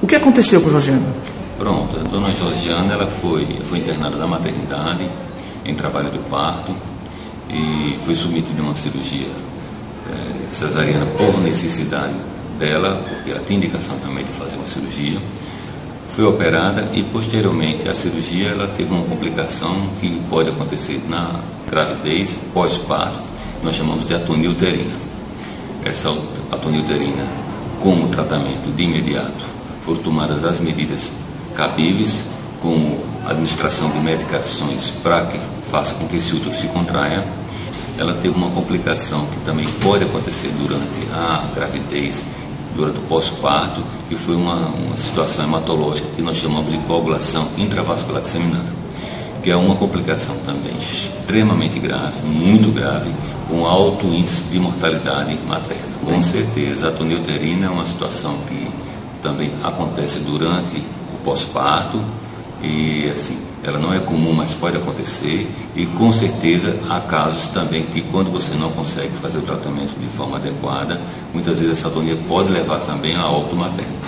O que aconteceu com Georgiana? Pronto, a dona Georgiana ela foi, foi internada na maternidade, em trabalho de parto, e foi submetida a uma cirurgia é, cesariana por necessidade dela, porque ela tinha indicação também de fazer uma cirurgia. Foi operada e posteriormente à cirurgia ela teve uma complicação que pode acontecer na gravidez, pós-parto, nós chamamos de atonia uterina. Essa atonia uterina, como tratamento de imediato, foram tomadas as medidas cabíveis, como administração de medicações para que faça com que esse útero se contraia. Ela teve uma complicação que também pode acontecer durante a gravidez, durante o pós-parto, que foi uma, uma situação hematológica que nós chamamos de coagulação intravascular disseminada, que é uma complicação também extremamente grave, muito grave, com alto índice de mortalidade materna. Com certeza, a atonia uterina é uma situação que também acontece durante o pós-parto e assim, ela não é comum, mas pode acontecer e com certeza há casos também que quando você não consegue fazer o tratamento de forma adequada, muitas vezes essa atonia pode levar também a óbito materno.